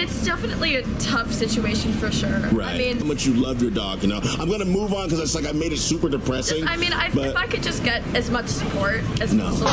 it's definitely a tough situation for sure. Right. I mean, how much you love your dog, you know. I'm gonna move on because it's like I made it super depressing. I mean, I, but if I could just get as much support as No. possible.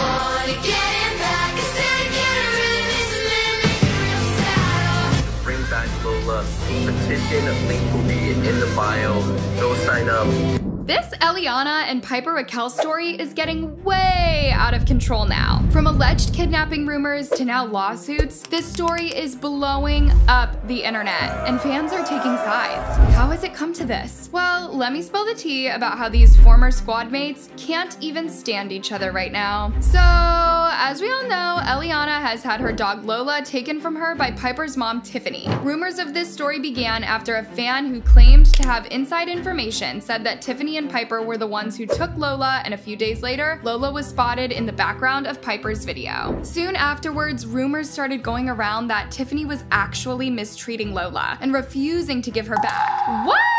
Bring back Lola. Petition link will be in the bio. Go sign up. This Elliana and Piper Rockelle story is getting way out of control now. From alleged kidnapping rumors to now lawsuits, this story is blowing up the internet, and fans are taking sides. How has it come to this? Well, let me spill the tea about how these former squad mates can't even stand each other right now. So, as we all know, Elliana has had her dog Lola taken from her by Piper's mom, Tiffany. Rumors of this story began after a fan who claimed to have inside information said that Tiffany and Piper were the ones who took Lola, and a few days later, Lola was spotted in the background of Piper's video. Soon afterwards, rumors started going around that Tiffany was actually mistreating Lola and refusing to give her back. What?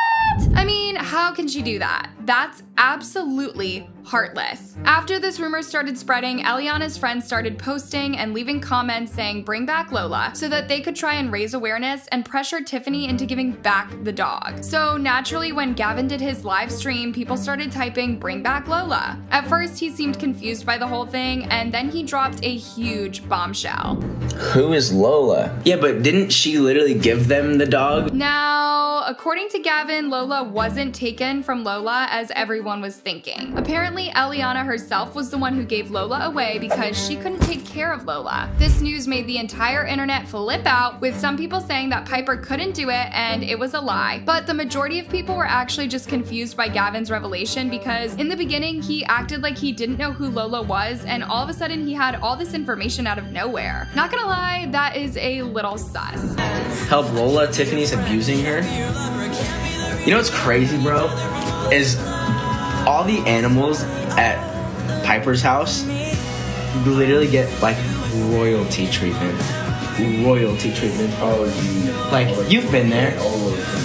I mean, how can she do that? That's absolutely heartless. After this rumor started spreading, Elliana's friends started posting and leaving comments saying bring back Lola so that they could try and raise awareness and pressure Tiffany into giving back the dog. So naturally, when Gavin did his live stream, people started typing bring back Lola. At first, he seemed confused by the whole thing, and then he dropped a huge bombshell. Who is Lola? Yeah, but didn't she literally give them the dog? Now, according to Gavin, Lola wasn't taken from Lola as everyone was thinking. Apparently, Elliana herself was the one who gave Lola away because she couldn't take care of Lola. This news made the entire internet flip out, with some people saying that Piper couldn't do it and it was a lie. But the majority of people were actually just confused by Gavin's revelation because in the beginning, he acted like he didn't know who Lola was, and all of a sudden, he had all this information out of nowhere. Not gonna lie, that is a little sus. Help Lola, Tiffany's abusing her. You know what's crazy, bro? Is all the animals at Piper's house literally get like royalty treatment. Royalty treatment. Oh, like you've been there,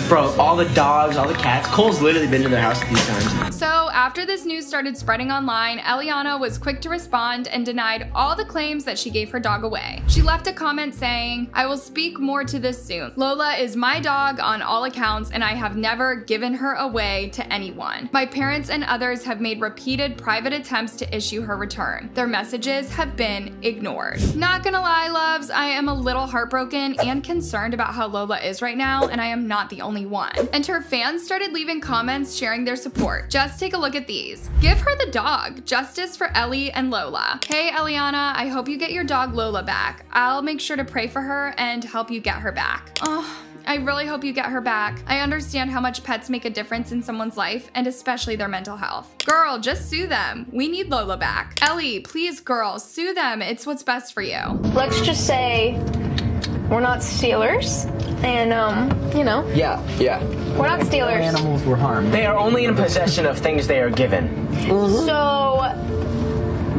bro. All the dogs, all the cats. Cole's literally been to their house a few times. So, after this news started spreading online, Elliana was quick to respond and denied all the claims that she gave her dog away. She left a comment saying, I will speak more to this soon. Lola is my dog on all accounts, and I have never given her away to anyone. My parents and others have made repeated private attempts to issue her return. Their messages have been ignored. Not gonna lie, loves, I am a little heartbroken and concerned about how Lola is right now, and I am not the only one. And her fans started leaving comments sharing their support. Just take a look at these. Give her the dog. Justice for Ellie and Lola. Hey, Elliana, I hope you get your dog Lola back. I'll make sure to pray for her and help you get her back. Oh, I really hope you get her back. I understand how much pets make a difference in someone's life, and especially their mental health. Girl, just sue them. We need Lola back. Ellie, please, girl, sue them. It's what's best for you. let's just say we're not stealers and um you know Yeah, yeah. we're not stealers Animals were harmed. They are only in possession of things they are given. so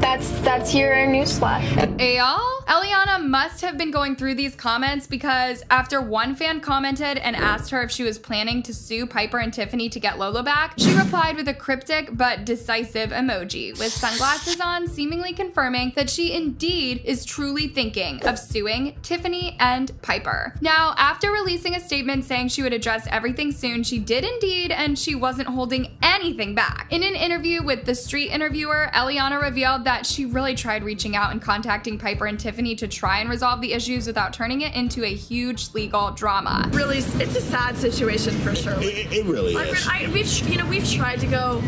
that's that's your newsflash y'all? Elliana must have been going through these comments because after one fan commented and asked her if she was planning to sue Piper and Tiffany to get Lola back, she replied with a cryptic but decisive emoji with sunglasses on, seemingly confirming that she indeed is truly thinking of suing Tiffany and Piper. Now, after releasing a statement saying she would address everything soon, she did indeed, and she wasn't holding anything back. In an interview with the Street Interviewer, Elliana revealed that she really tried reaching out and contacting Piper and Tiffany to try and resolve the issues without turning it into a huge legal drama. Really, it's a sad situation for sure. It, it really I, is. I, we've, you know, we've tried to go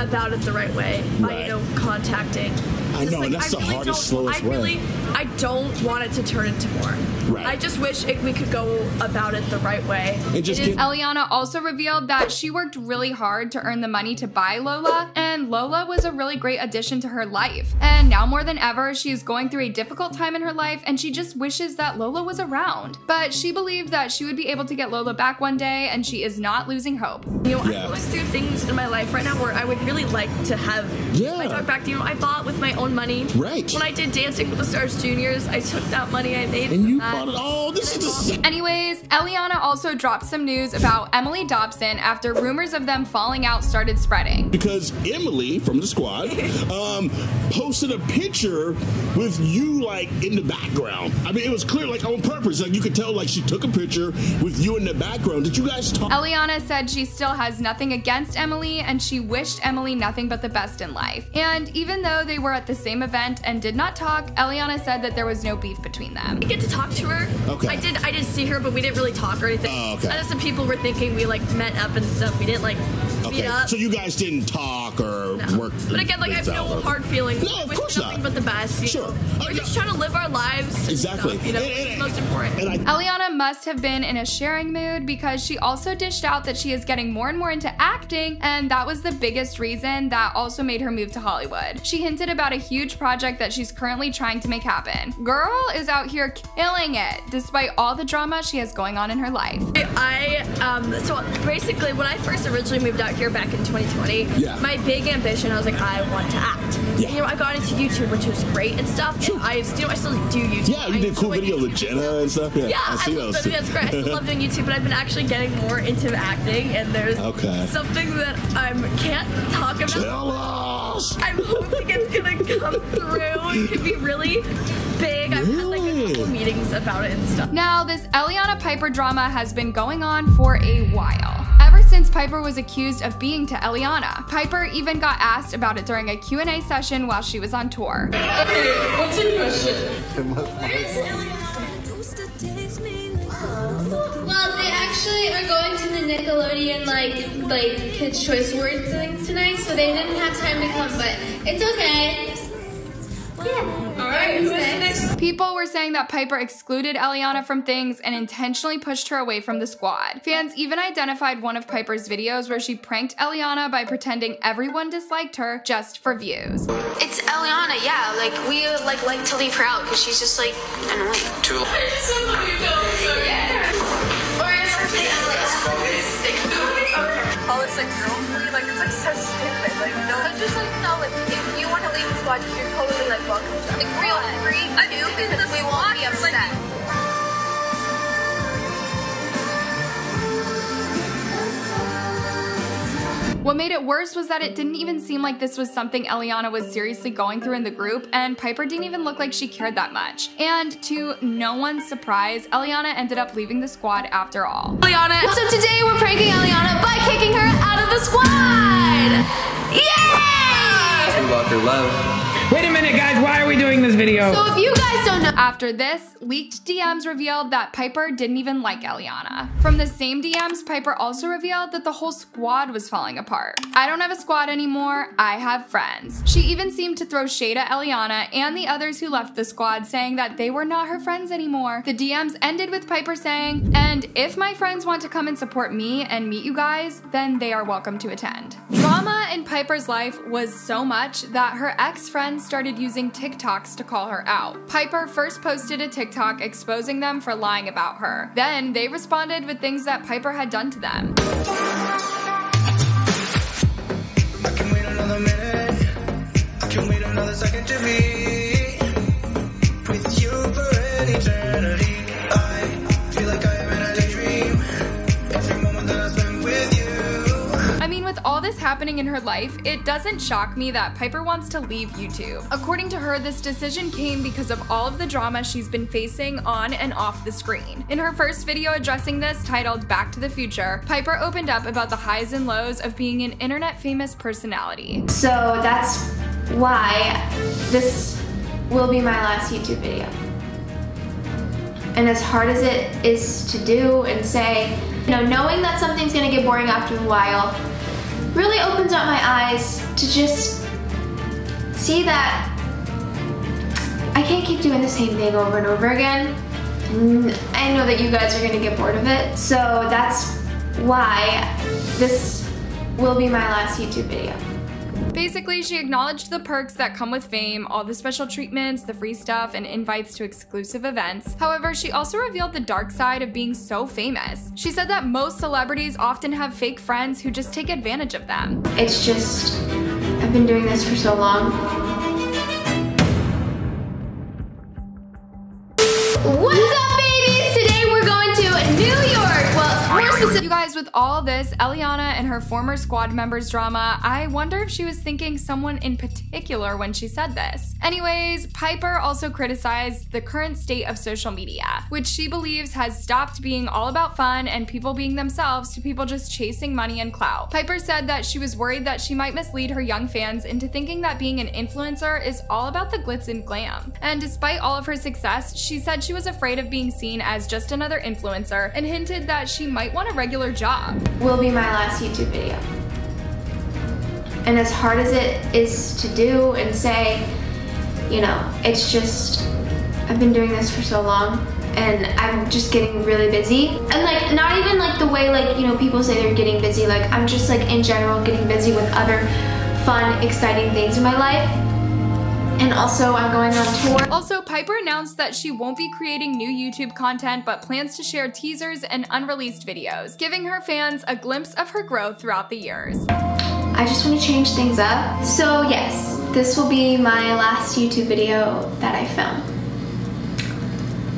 about it the right way by, you know, contacting. I know, and that's the really hardest, don't- slowest I way. really, I don't want it to turn into more. Right. I just wish it, we could go about it the right way. And just It is- get- Elliana also revealed that she worked really hard to earn the money to buy Lola, and Lola was a really great addition to her life. And now more than ever, she is going through a difficult time in her life, and she just wishes that Lola was around. But she believed that she would be able to get Lola back one day, and she is not losing hope. You know, Yeah. I'm going through things in my life right now where I would really like to have Yeah. my dog back. To you know, I bought with my own own money. Right. When I did Dancing with the Stars Juniors, I took that money I made. And you that. bought it. Oh, this is the. Anyways, Elliana also dropped some news about Emily Dobson after rumors of them falling out started spreading. because Emily from the squad um, posted a picture with you like in the background. I mean, it was clear, like on purpose. Like you could tell, like she took a picture with you in the background. Did you guys talk? Elliana said she still has nothing against Emily and she wished Emily nothing but the best in life. And even though they were at the same event and did not talk, Elliana said that there was no beef between them. I get to talk to her. Okay. I did. I did see her, but we didn't really talk or anything. Oh, okay. I know some people were thinking we like met up and stuff. We didn't like meet Okay, up. so you guys didn't talk or No. work. But again, like I have no hard feelings. No, of course nothing not. but the best. you Sure. know. We're just trying to live our lives. Exactly. stuff, you know, And- which is most important. And I, Elliana must have been in a sharing mood because she also dished out that she is getting more and more into acting, and that was the biggest reason that also made her move to Hollywood. She hinted about a huge project that she's currently trying to make happen. Girl is out here killing it, despite all the drama she has going on in her life. I um so basically when I first originally moved out here back in 2020, Yeah. my big ambition I was like I want to act. Yeah. You know I got into YouTube, which was great and stuff. Sure. And I still I still do YouTube. yeah, you I did cool videos video with Jenna and stuff. Yeah, Yeah, I I, see love those. That's great. I still love doing YouTube, but I've been actually getting more into acting, and there's Okay. something that I can't talk about. Tell us. I'm hoping it's gonna come through. It could be really big. I've had like a couple meetings about it and stuff. Now, this Elliana Piper drama has been going on for a while. Ever since Piper was accused of being to Elliana. Piper even got asked about it during a Q&A session while she was on tour. Okay, what's Well, they actually are going to the Nickelodeon like like Kids Choice Awards thing tonight, so they didn't have time to come, but it's okay. Yeah. All right. Who's next? People were saying that Piper excluded Elliana from things and intentionally pushed her away from the squad. Fans even identified one of Piper's videos where she pranked Elliana by pretending everyone disliked her just for views. It's Elliana, yeah. Like we uh, like like to leave her out because she's just like annoying. Too. Oh, it's like girl like it's like so stupid. Like no, but just like no, like if you want to leave the squad, you're totally like welcome. to Like real free to because we won't be upset. What made it worse was that it didn't even seem like this was something Elliana was seriously going through in the group, and Piper didn't even look like she cared that much. And to no one's surprise, Elliana ended up leaving the squad after all. Elliana. So today we're pranking Elliana by kicking her out of the squad. Yay! Love, love. Wait a minute, guys. Why are we doing this video? So if you guys don't know, After this, leaked DMs revealed that Piper didn't even like Elliana. From the same DMs, Piper also revealed that the whole squad was falling apart. I don't have a squad anymore, I have friends. She even seemed to throw shade at Elliana and the others who left the squad, saying that they were not her friends anymore. The DMs ended with Piper saying, and if my friends want to come and support me and meet you guys, then they are welcome to attend. Drama in Piper's life was so much that her started using TikToks to call her out. Piper first posted a TikTok exposing them for lying about her. Then they responded with things that Piper had done to them. I can wait another minute. I can wait another second to be all this happening in her life, it doesn't shock me that Piper wants to leave YouTube. According to her, this decision came because of all of the drama she's been facing on and off the screen. In her first video addressing this, titled Back to the Future, Piper opened up about the highs and lows of being an internet famous personality. so that's why this will be my last YouTube video. And as hard as it is to do and say, you know, knowing that something's gonna get boring after a while really opens up my eyes to just see that I can't keep doing the same thing over and over again. I know that you guys are gonna get bored of it, so that's why this will be my last YouTube video. Basically, she acknowledged the perks that come with fame, all the special treatments, the free stuff, and invites to exclusive events. However, she also revealed the dark side of being so famous. She said that most celebrities often have fake friends who just take advantage of them. It's just, I've been doing this for so long. What? You guys, with all this, Elliana and her former squad members drama, I wonder if she was thinking someone in particular when she said this. Anyways, Piper also criticized the current state of social media, which she believes has stopped being all about fun and people being themselves to people just chasing money and clout. Piper said that she was worried that she might mislead her young fans into thinking that being an influencer is all about the glitz and glam. And despite all of her success, she said she was afraid of being seen as just another influencer and hinted that she might want a regular job. Will be my last YouTube video. And as hard as it is to do and say, you know, it's just, I've been doing this for so long and I'm just getting really busy. And like, not even like the way like, you know, people say they're getting busy, like I'm just like in general getting busy with other fun, exciting things in my life. And also, I'm going on tour. Also, Piper announced that she won't be creating new YouTube content but plans to share teasers and unreleased videos, giving her fans a glimpse of her growth throughout the years. I just want to change things up. So, yes, this will be my last YouTube video that I film.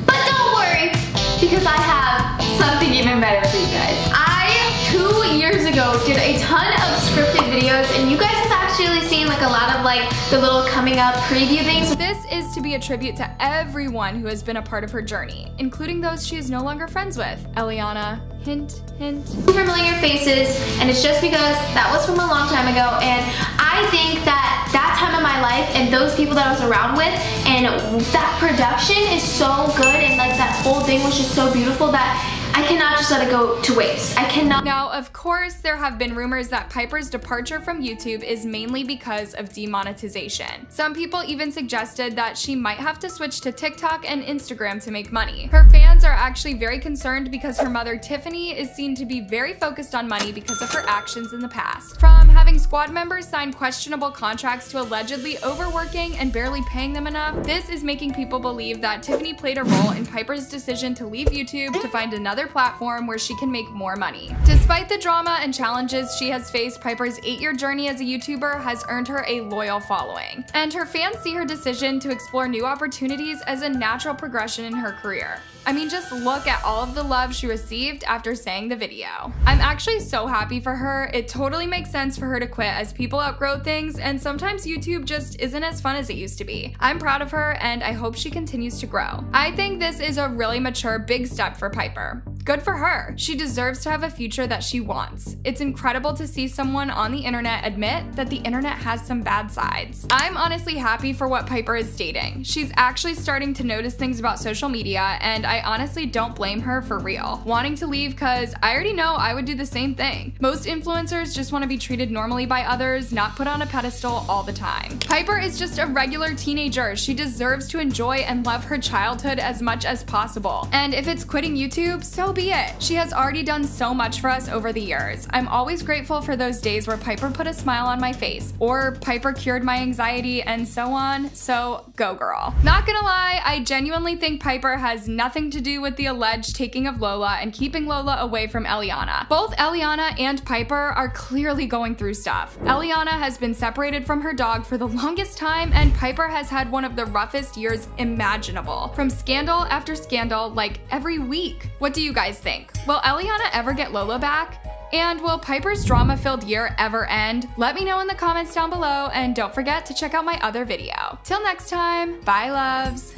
But don't worry, because I have something even better for you guys. I, two years ago, did a ton of scripted videos, and you guys have actually seen like a lot of like the little coming up preview things. This is to be a tribute to everyone who has been a part of her journey, including those she is no longer friends with. Elliana, hint, hint. Familiar faces, and it's just because that was from a long time ago, and I think that that time in my life and those people that I was around with, and that production is so good, and like that whole thing was just so beautiful that I cannot just let it go to waste. I cannot. Now, of course, there have been rumors that Piper's departure from YouTube is mainly because of demonetization. Some people even suggested that she might have to switch to TikTok and Instagram to make money. Her fans are actually very concerned because her mother, Tiffany, is seen to be very focused on money because of her actions in the past. From having squad members sign questionable contracts to allegedly overworking and barely paying them enough, this is making people believe that Tiffany played a role in Piper's decision to leave YouTube to find another platform where she can make more money. Despite the drama and challenges she has faced, Piper's eight-year journey as a YouTuber has earned her a loyal following. And her fans see her decision to explore new opportunities as a natural progression in her career. I mean, just look at all of the love she received after saying the video. I'm actually so happy for her. It totally makes sense for her to quit as people outgrow things and sometimes YouTube just isn't as fun as it used to be. I'm proud of her and I hope she continues to grow. I think this is a really mature big step for Piper. Good for her. She deserves to have a future that she wants. It's incredible to see someone on the internet admit that the internet has some bad sides. I'm honestly happy for what Piper is stating. She's actually starting to notice things about social media and I honestly don't blame her for real. Wanting to leave cause I already know I would do the same thing. Most influencers just want to be treated normally by others, not put on a pedestal all the time. Piper is just a regular teenager. She deserves to enjoy and love her childhood as much as possible. And if it's quitting YouTube, so be it. She has already done so much for us over the years. I'm always grateful for those days where Piper put a smile on my face, or Piper cured my anxiety, and so on. So go girl. Not gonna lie, I genuinely think Piper has nothing to do with the alleged taking of Lola and keeping Lola away from Elliana. Both Elliana and Piper are clearly going through stuff. Elliana has been separated from her dog for the longest time, and Piper has had one of the roughest years imaginable. From scandal after scandal, like every week. What do you guys think? Will Elliana ever get Lola back? And will Piper's drama filled year ever end? Let me know in the comments down below, and don't forget to check out my other video. Till next time, bye loves!